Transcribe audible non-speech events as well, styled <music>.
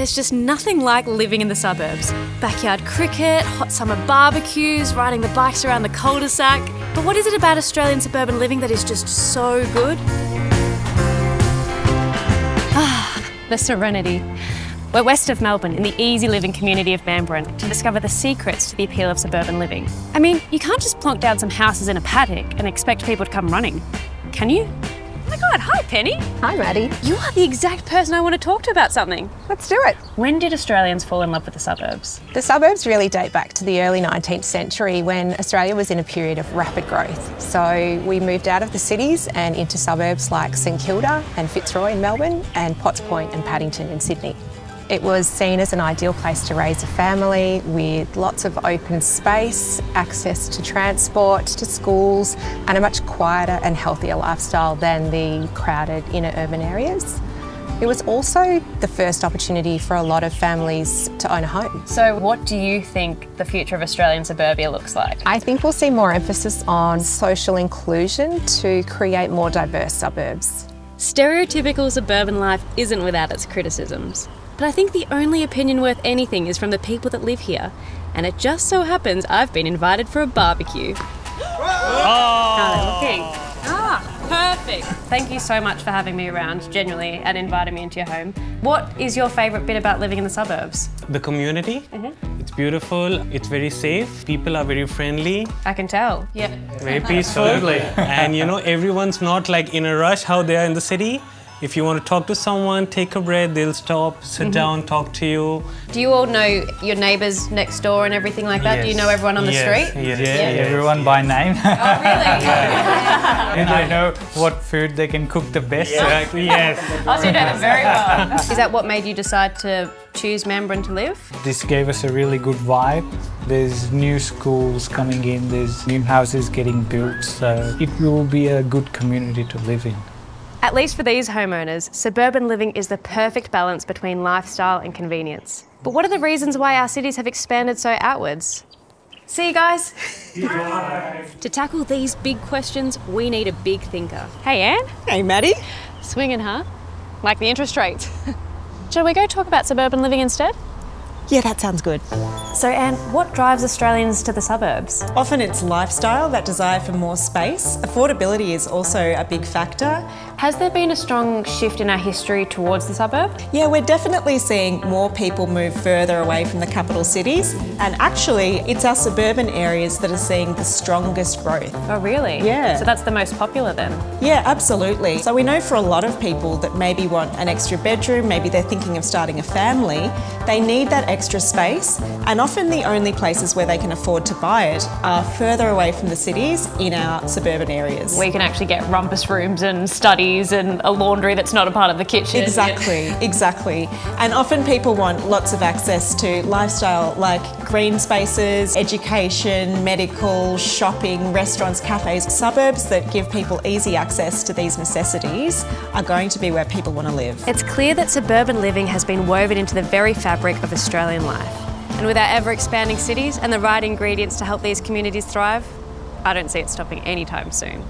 There's just nothing like living in the suburbs. Backyard cricket, hot summer barbecues, riding the bikes around the cul-de-sac. But what is it about Australian suburban living that is just so good? Ah, the serenity. We're west of Melbourne in the easy living community of Mambourin to discover the secrets to the appeal of suburban living. I mean, you can't just plonk down some houses in a paddock and expect people to come running, can you? Oh my god, hi Penny! Hi Maddie. You are the exact person I want to talk to about something. Let's do it. When did Australians fall in love with the suburbs? The suburbs really date back to the early 19th century when Australia was in a period of rapid growth. So we moved out of the cities and into suburbs like St Kilda and Fitzroy in Melbourne and Potts Point and Paddington in Sydney. It was seen as an ideal place to raise a family with lots of open space, access to transport, to schools, and a much quieter and healthier lifestyle than the crowded inner urban areas. It was also the first opportunity for a lot of families to own a home. So, what do you think the future of Australian suburbia looks like? I think we'll see more emphasis on social inclusion to create more diverse suburbs. Stereotypical suburban life isn't without its criticisms. But I think the only opinion worth anything is from the people that live here. And it just so happens I've been invited for a barbecue. <gasps> Oh. How are looking? Ah, perfect. Thank you so much for having me around, genuinely, and inviting me into your home. What is your favourite bit about living in the suburbs? The community. Mm -hmm. It's beautiful. It's very safe. People are very friendly. I can tell. Yeah. Very peaceful. Absolutely. and you know, everyone's not like in a rush how they are in the city. If you want to talk to someone, take a breath, they'll stop, sit mm -hmm. down, talk to you. Do you all know your neighbours next door and everything like that? Yes. Do you know everyone on the yes. street? Yes. Yeah, yeah, everyone by name. oh, really? <laughs> <laughs> and I know what food they can cook the best. Exactly, yes. oh, so you know them very well. <laughs> Is that what made you decide to choose Mambourin to live? This gave us a really good vibe. There's new schools coming in, there's new houses getting built, so it will be a good community to live in. At least for these homeowners, suburban living is the perfect balance between lifestyle and convenience. But what are the reasons why our cities have expanded so outwards? See you guys. to tackle these big questions, we need a big thinker. Hey, Anne. Hey, Maddie. Swinging, huh? Like the interest rates. <laughs> Shall we go talk about suburban living instead? Yeah, that sounds good. So, Anne, what drives Australians to the suburbs? Often it's lifestyle, that desire for more space. Affordability is also a big factor. Has there been a strong shift in our history towards the suburb? Yeah, we're definitely seeing more people move further away from the capital cities. And actually, it's our suburban areas that are seeing the strongest growth. Oh, really? Yeah. So that's the most popular then? Yeah, absolutely. So we know for a lot of people that maybe want an extra bedroom, maybe they're thinking of starting a family, they need that extra space. And often the only places where they can afford to buy it are further away from the cities in our suburban areas. We can actually get rumpus rooms and studies and a laundry that's not a part of the kitchen. Exactly, exactly. And often people want lots of access to lifestyle like green spaces, education, medical, shopping, restaurants, cafes. Suburbs that give people easy access to these necessities are going to be where people want to live. It's clear that suburban living has been woven into the very fabric of Australian life. And with our ever expanding cities and the right ingredients to help these communities thrive, I don't see it stopping anytime soon.